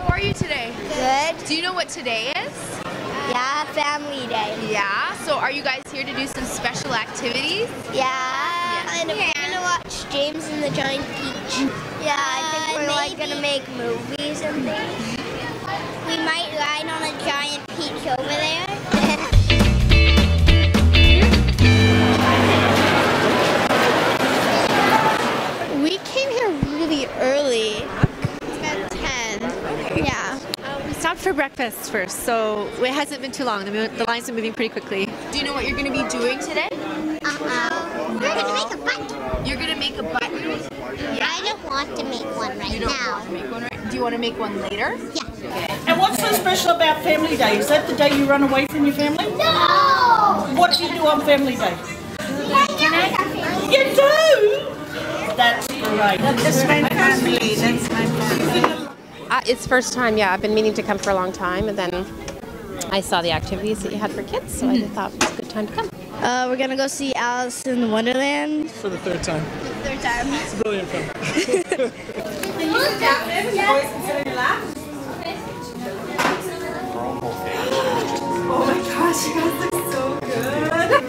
How are you today? Good. Do you know what today is? Yeah, family day. Yeah. So are you guys here to do some special activities? Yeah. And we're gonna watch James and the Giant Peach. Yeah, I think we're like gonna make movies and things. We might ride on a giant peach over there. For breakfast first, so it hasn't been too long. The, mo- the lines are moving pretty quickly. Do you know what you're going to be doing today? Uh-oh. We're gonna make a button. You're going to make a button. I don't want to make one right You don't now. want to make one, right? Do you want to make one later? Yeah. And what's so special about Family Day? Is that the day you run away from your family? No! What do you do on Family Day? Can I? You do? That's great. That's my family. That's my family. Uh, it's first time, yeah. I've been meaning to come for a long time, and then I saw the activities that you had for kids, so I thought it was a good time to come. Uh, we're gonna go see Alice in Wonderland. For the third time. Third time. It's a brilliant film. Oh my gosh, you guys look so good.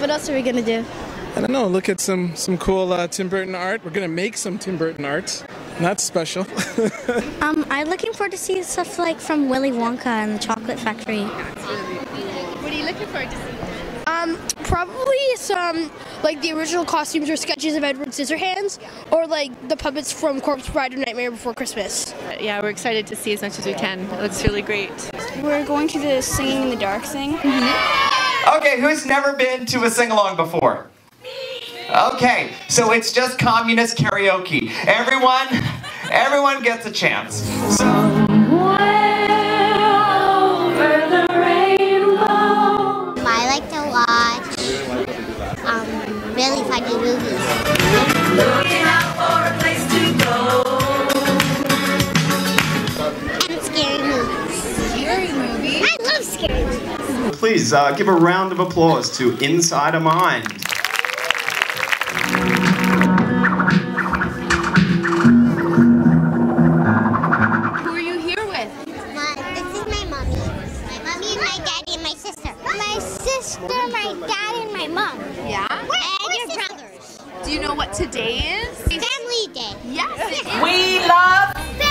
What else are we gonna do? I don't know. Look at some some cool uh, Tim Burton art. We're gonna make some Tim Burton art. That's special. Um, I'm looking forward to see stuff like from Willy Wonka and the Chocolate Factory. What are you looking forward to seeing? Um, probably some like the original costumes or sketches of Edward Scissorhands, or like the puppets from Corpse Bride or Nightmare Before Christmas. Yeah, we're excited to see as much as we can. It looks really great. We're going to the Singing in the Dark thing. Okay, who's never been to a sing along before? Okay, so it's just communist karaoke. Everyone, everyone gets a chance. So, I like to watch um, really funny movies. Looking out for a place to go. And scary movies. Scary movie. I love scary movies. Please uh, give a round of applause to Inside a Mind. Sister, my dad, and my mom. Yeah. and your brothers. Do you know what today is? Family Day. Yes, it is. We love family.